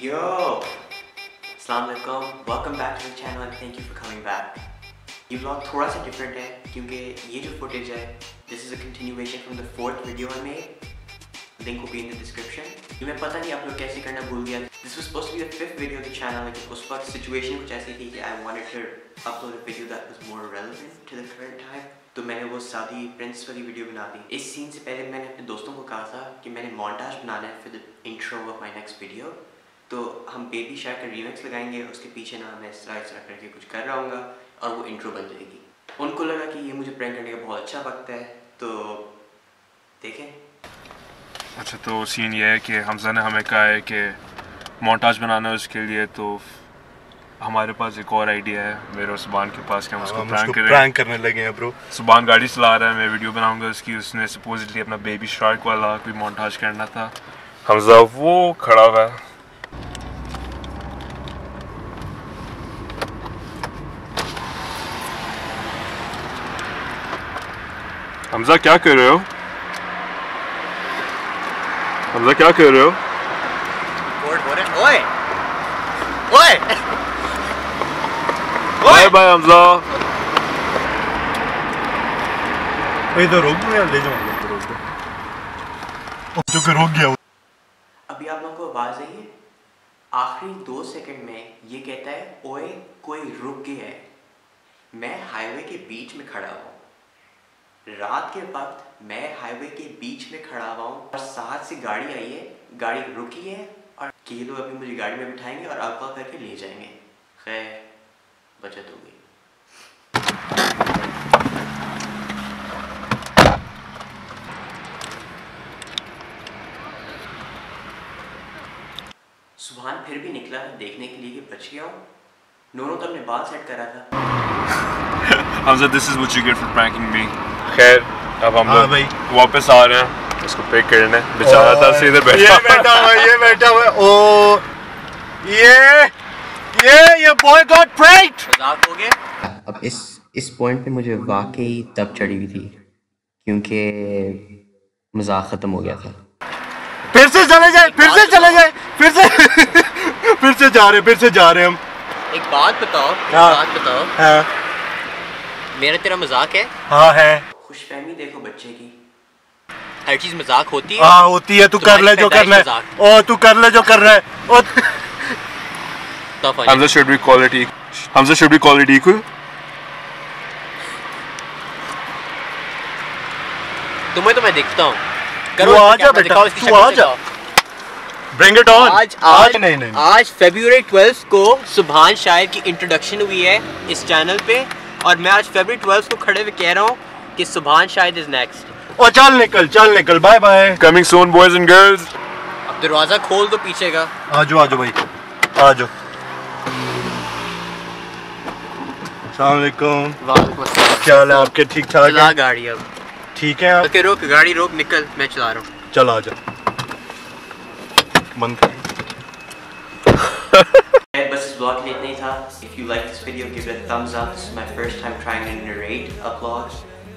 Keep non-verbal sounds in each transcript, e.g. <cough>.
Yo! Assalamualaikum. Welcome back to the channel and thank you for coming back. یہ vlog تھوڑا سا different ہے کیونکہ یہ جو فوٹیج ہے this is a continuation from the fourth video I made link will be in the description یہ میں پتہ نہیں آپ لوگ کیسے کرنا بھول گیا دس was supposed to be the fifth video of the channel لیکن اس وقت سچویشن کچھ ایسی تھی کہ I wanted to upload a video that was more relevant to the current time تو میں نے وہ سادی پرنس والی ویڈیو بنا دی اس سین سے پہلے میں نے اپنے دوستوں کو کہا تھا کہ میں نے مونٹاج بنانا ہے for the intro of my next video تو ہم بیبی شاہ کا ریمیکس لگائیں گے اس کے پیچھے نا میں اس طرح اس طرح کر کے کچھ کر رہا ہوں گا اور وہ انٹرو بن جائے گی۔ ان کو لگا کہ یہ مجھے پرینک کرنے کا بہت اچھا وقت ہے تو دیکھیں۔ اچھا تو سین یہ ہے کہ حمزہ نے ہمیں کہا ہے کہ مونٹاج بنانا ہے اس کے لیے تو ہمارے پاس ایک اور آئیڈیا ہے۔ میرے سبان کے پاس کہ ہم اس کو پرینک کریں؟ پرینک کرنے لگے ہیں برو سبان گاڑی چلا رہا ہے میں ویڈیو بناؤں گا اس کی۔ اس نے سپوزٹلی اپنا بیبی شارک والا کوئی مونٹاج کرنا تھا۔ حمزہ وہ کھڑا ہوا ہے۔ حمزہ کیا کر رہے ہو حمزہ کیا کر رہے ہو بائے بائے حمزہ بھائی تو روک یا لے جاؤں گا جو کہ روک گیا ابھی آپ لوگ کو آواز آئی ہے آخری دو سیکنڈ میں یہ کہتا ہے اوئے کوئی رک گیا ہے میں ہائی وے کے بیچ میں کھڑا ہوں رات کے وقت میں ہائی وے کے بیچ میں کھڑا ہوا ہوں اور ساتھ سے گاڑی آئی ہے۔ گاڑی رکی ہے اور کہ یہ لوگ ابھی مجھے گاڑی میں بٹھائیں گے اور اغوا کر کے لے جائیں گے۔ خیر، بچت ہو گئی۔ سبحان، پھر بھی نکلا دیکھنے کے لیے کہ بچ گیا ہوں۔ نونو تو اپنے بال سیٹ کرا تھا۔ Hamza this is which you get for pranking me خیر اب ہم لوگ۔ واپس آ رہے ہیں۔ اس کو پک کرنے بیچارہ تھا سے ادھر یہ بیٹھا بیٹھا ہوا ہے یہ بیٹھا ہوا ہے۔ او یہ یہ یہ بوائے گاٹ پرینکڈ مذاق ہو گیا اب اس اس پوائنٹ پہ مجھے واقعی تب چڑھی ہوئی تھی کیونکہ مذاق ختم ہو گیا تھا۔ پھر سے چلے جائے پھر سے چلے جائے پھر سے پھر سے جا رہے پھر سے جا رہے ہم۔ ایک بات بتاؤ ہاں۔ بات بتاؤ۔ ہاں۔ میرا تیرا مذاق ہے؟ ہاں ہے۔ خوش فہمی دیکھو بچے کی۔ ہر چیز مذاق ہوتی ہے؟ ہاں ہوتی ہے تو کر لے جو کرنا ہے۔ او تو کر لے جو کر رہا ہے۔ او. حمزہ should be quality Hamza should be quality equal تمہیں تو میں دیکھتا ہوں۔ تو آ جا بیٹا تو آ جا۔ برنگ اٹ آن آج آج آج نہیں نہیں۔ آج فیبروری 12 کو سبحان شاعر کی انٹروڈکشن ہوئی ہے اس چینل پہ۔ اور میں آج فیبروری 12 کو کھڑے ہوئے کہہ رہا ہوں کہ سبحان شاہد از نیکسٹ او چل نکل چل نکل bye bye coming soon boys and girls. اب دروازہ کھول دو پیچھے کا۔ آ جاؤ آ جاؤ بھائی آ جاؤ السلام علیکم۔ وعلیکم السلام۔ کیا حال ہے آپ کے؟ ٹھیک ٹھاک چلا ہے گاڑی اب۔ ٹھیک ہے آپ؟ اوکے روک گاڑی روک نکل میں چلا رہا ہوں۔ چل آ جا بند۔ کر <laughs> If you like this video, give it a thumbs up. This is my first time trying to narrate uploads.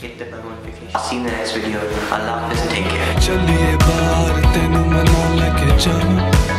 hit the bell notification. See you in the next video. Allah Hafiz, take care.